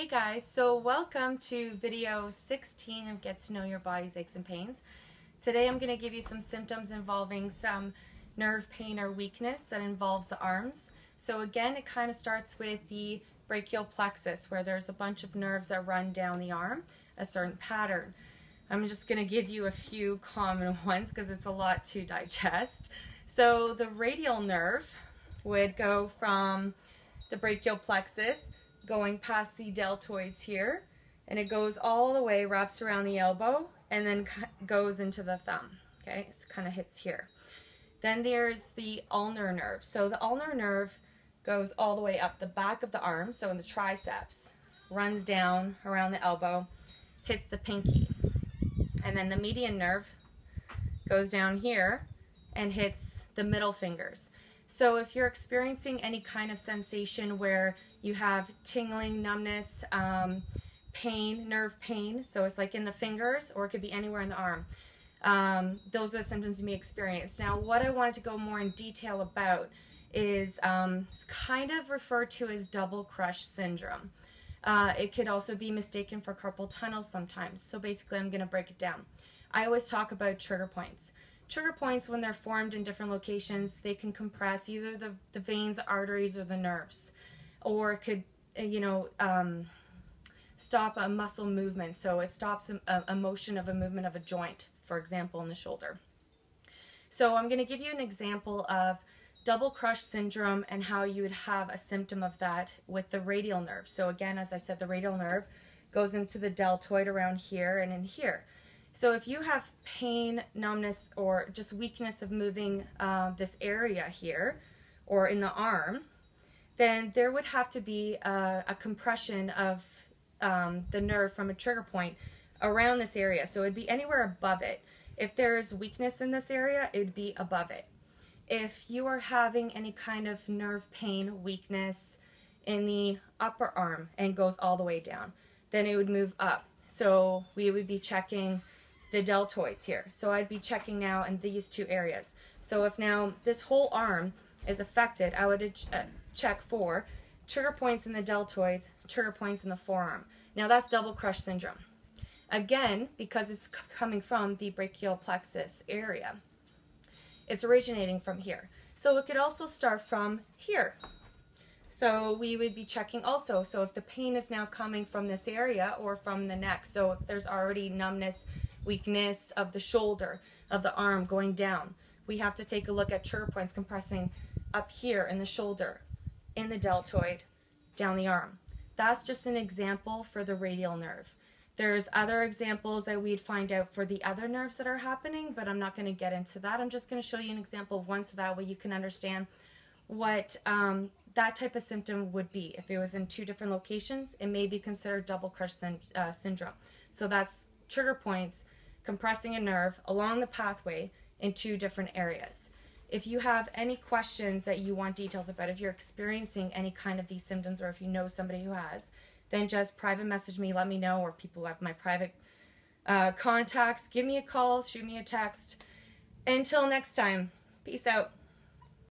Hey guys, so welcome to video 16 of Get to Know Your Body's Aches and Pains. Today I'm going to give you some symptoms involving some nerve pain or weakness that involves the arms. So again, it kind of starts with the brachial plexus where there's a bunch of nerves that run down the arm, a certain pattern. I'm just going to give you a few common ones because it's a lot to digest. So the radial nerve would go from the brachial plexus going past the deltoids here and it goes all the way, wraps around the elbow and then goes into the thumb. Okay, it kind of hits here. Then there's the ulnar nerve. So the ulnar nerve goes all the way up the back of the arm, so in the triceps, runs down around the elbow, hits the pinky. And then the median nerve goes down here and hits the middle fingers. So if you're experiencing any kind of sensation where you have tingling, numbness, um, pain, nerve pain, so it's like in the fingers or it could be anywhere in the arm, um, those are symptoms you may experience. Now what I wanted to go more in detail about is um, it's kind of referred to as double crush syndrome. Uh, it could also be mistaken for carpal tunnel sometimes. So basically I'm going to break it down. I always talk about trigger points. Trigger points, when they're formed in different locations, they can compress either the, the veins, arteries, or the nerves. Or could, uh, you know, um, stop a muscle movement. So it stops a, a motion of a movement of a joint, for example, in the shoulder. So I'm going to give you an example of double crush syndrome and how you would have a symptom of that with the radial nerve. So again, as I said, the radial nerve goes into the deltoid around here and in here. So if you have pain, numbness, or just weakness of moving uh, this area here or in the arm, then there would have to be a, a compression of um, the nerve from a trigger point around this area. So it'd be anywhere above it. If there's weakness in this area, it would be above it. If you are having any kind of nerve pain, weakness in the upper arm and goes all the way down, then it would move up. So we would be checking the deltoids here. So I'd be checking now in these two areas. So if now this whole arm is affected, I would uh, check for trigger points in the deltoids, trigger points in the forearm. Now that's double crush syndrome. Again, because it's coming from the brachial plexus area. It's originating from here. So it could also start from here. So we would be checking also, so if the pain is now coming from this area or from the neck, so if there's already numbness weakness of the shoulder, of the arm going down. We have to take a look at trigger points compressing up here in the shoulder, in the deltoid, down the arm. That's just an example for the radial nerve. There's other examples that we'd find out for the other nerves that are happening, but I'm not going to get into that. I'm just going to show you an example of one so that way you can understand what um, that type of symptom would be. If it was in two different locations, it may be considered double crush syn uh, syndrome. So that's trigger points compressing a nerve along the pathway in two different areas. If you have any questions that you want details about, if you're experiencing any kind of these symptoms or if you know somebody who has, then just private message me, let me know, or people who have my private uh, contacts, give me a call, shoot me a text. Until next time, peace out.